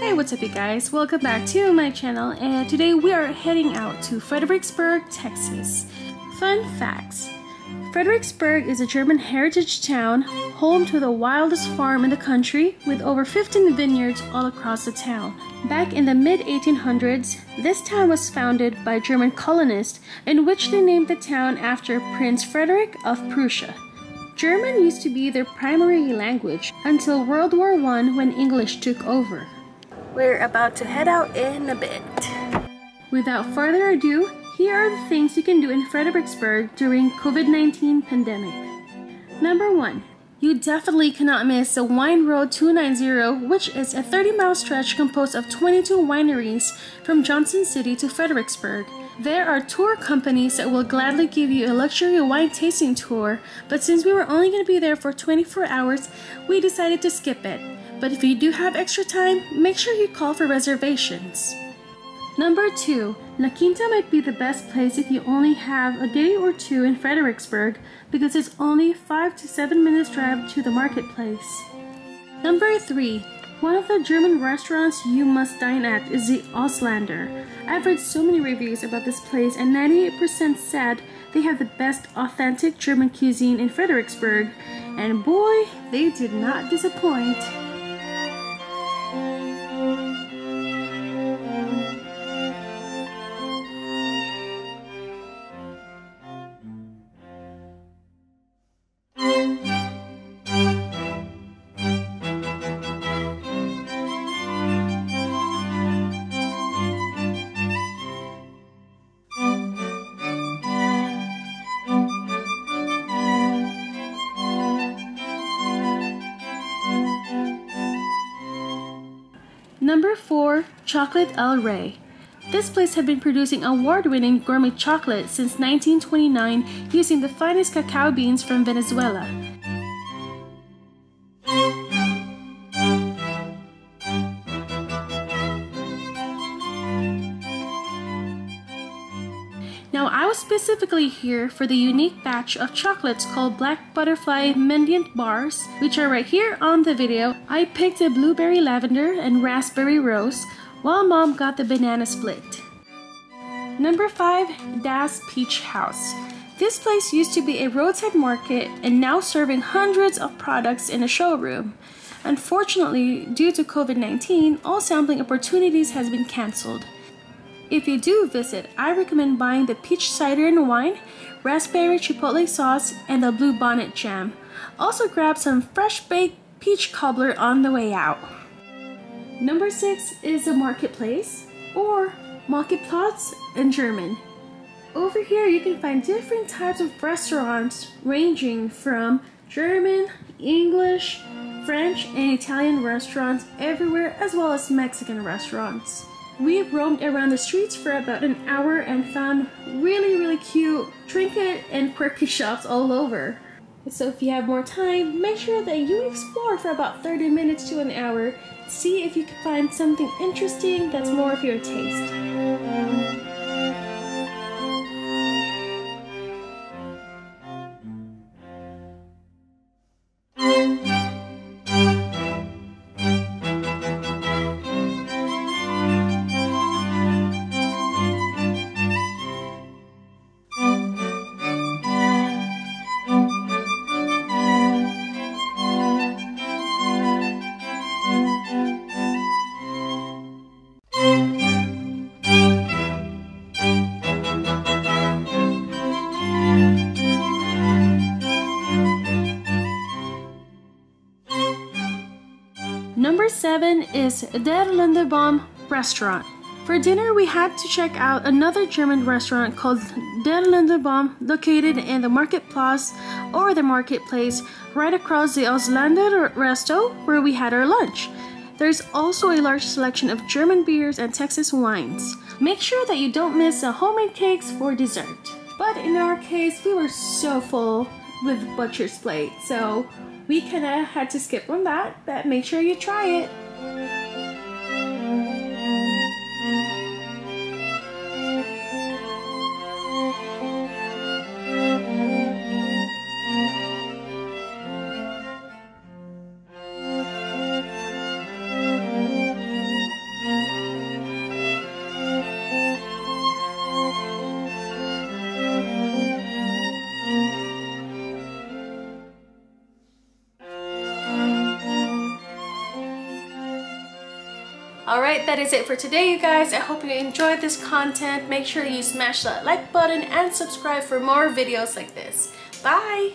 Hey, what's up you guys? Welcome back to my channel and today we are heading out to Fredericksburg, Texas. Fun facts. Fredericksburg is a German heritage town, home to the wildest farm in the country with over 15 vineyards all across the town. Back in the mid 1800s, this town was founded by German colonists in which they named the town after Prince Frederick of Prussia. German used to be their primary language until World War I when English took over. We're about to head out in a bit. Without further ado, here are the things you can do in Fredericksburg during COVID-19 pandemic. Number 1. You definitely cannot miss the Wine Road 290, which is a 30-mile stretch composed of 22 wineries from Johnson City to Fredericksburg. There are tour companies that will gladly give you a luxury wine tasting tour, but since we were only going to be there for 24 hours, we decided to skip it. But if you do have extra time, make sure you call for reservations. Number 2. La Quinta might be the best place if you only have a day or two in Fredericksburg because it's only 5 to 7 minutes drive to the marketplace. Number 3. One of the German restaurants you must dine at is the Auslander. I've read so many reviews about this place and 98% said they have the best authentic German cuisine in Fredericksburg and boy, they did not disappoint. Number 4. Chocolate El Rey. This place had been producing award-winning gourmet chocolate since 1929 using the finest cacao beans from Venezuela. Now I was specifically here for the unique batch of chocolates called Black Butterfly Mendiant Bars, which are right here on the video. I picked a blueberry lavender and raspberry rose, while mom got the banana split. Number 5. Das Peach House. This place used to be a roadside market and now serving hundreds of products in a showroom. Unfortunately, due to COVID-19, all sampling opportunities has been cancelled. If you do visit, I recommend buying the peach cider and wine, raspberry chipotle sauce, and the blue bonnet jam. Also grab some fresh baked peach cobbler on the way out. Number 6 is a marketplace or Marktplatz in German. Over here you can find different types of restaurants ranging from German, English, French, and Italian restaurants everywhere as well as Mexican restaurants. We roamed around the streets for about an hour and found really really cute trinket and quirky shops all over. So if you have more time, make sure that you explore for about 30 minutes to an hour. See if you can find something interesting that's more of your taste. 7 is Der Lindenbaum restaurant. For dinner, we had to check out another German restaurant called Der Lindenbaum, located in the Marktplatz or the marketplace right across the Auslander Resto where we had our lunch. There's also a large selection of German beers and Texas wines. Make sure that you don't miss the homemade cakes for dessert. But in our case, we were so full with Butcher's Plate, so we kind of had to skip on that, but make sure you try it thank you Alright, that is it for today, you guys. I hope you enjoyed this content. Make sure you smash that like button and subscribe for more videos like this. Bye!